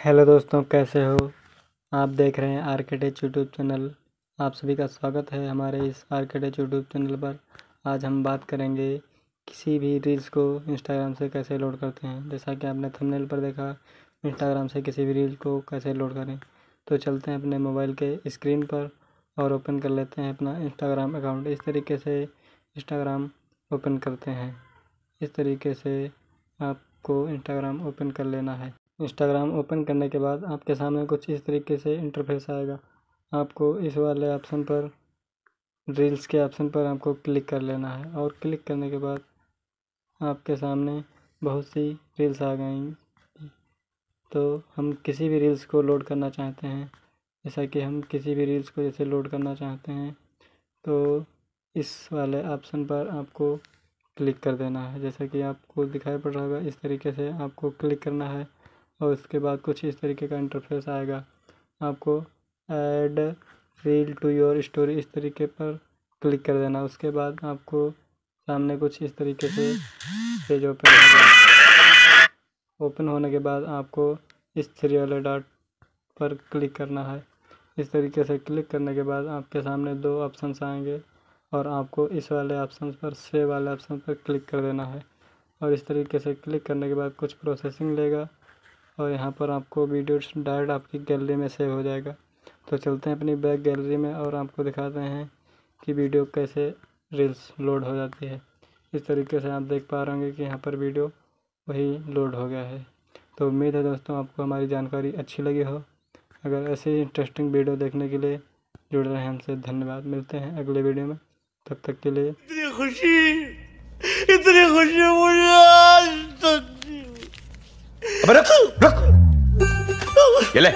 Hello दोस्तों, कैसे हो? आप देख रहे हैं आर्किटेक्ट यूट्यूब चैनल। आप सभी का स्वागत है हमारे इस आर्किटेक्ट यूट्यूब चैनल पर। आज हम बात करेंगे किसी भी रील्स को इंस्टाग्राम से कैसे लोड करते हैं। जैसा कि आपने थंबनेल पर देखा इंस्टाग्राम से किसी भी रील को कैसे लोड करें। तो चलते हैं अपने मोबाइल के स्क्रीन पर और ओपन कर लेते हैं अपना इंस्टाग्राम अकाउंट इस तरीके से इंस्टाग्राम ओपन करते हैं। इस तरीके से आपको इंस्टाग्राम ओपन कर लेना है। इंस्टाग्राम ओपन करने के बाद आपके सामने कुछ इस तरीके से इंटरफेस आएगा। आपको इस वाले ऑप्शन पर रील्स के ऑप्शन पर आपको क्लिक कर लेना है और क्लिक करने के बाद आपके सामने बहुत सी रील्स आ गई। तो हम किसी भी रील्स को लोड करना चाहते हैं, जैसा कि हम किसी भी रील्स को जैसे लोड करना चाहते हैं तो इस वाले ऑप्शन पर आपको क्लिक कर देना है। जैसा कि आपको दिखाई पड़ रहा होगा, इस तरीके से आपको क्लिक करना है। और उसके बाद कुछ इस तरीके का इंटरफेस आएगा। आपको add reel to your story इस तरीके पर क्लिक कर देना। उसके बाद आपको सामने कुछ इस तरीके से पेज ओपन होगा। ओपन होने के बाद आपको इस थ्री वाले डॉट पर क्लिक करना है। इस तरीके से क्लिक करने के बाद आपके सामने दो ऑप्शंस आएँगे और आपको इस वाले ऑप्शन पर सेव वाले ऑप्शन पर क्लिक कर देना है। और इस तरीके से क्लिक करने के बाद कुछ प्रोसेसिंग लेगा। और यहाँ पर आपको वीडियो डायरेक्ट आपकी गैलरी में सेव हो जाएगा। तो चलते हैं अपनी बैक गैलरी में और आपको दिखाते हैं कि वीडियो कैसे रील्स लोड हो जाती है। इस तरीके से आप देख पा रहे होंगे कि यहाँ पर वीडियो वही लोड हो गया है। तो उम्मीद है दोस्तों आपको हमारी जानकारी अच्छी लगी हो। अगर ऐसे ही इंटरेस्टिंग वीडियो देखने के लिए जुड़ रहे हैं हमसे, धन्यवाद। मिलते हैं अगले वीडियो में। तब तक के लिए इतनी खुशी इतनी खुशी मुझे आज तक। అబ్బా రకు రకు ఎలా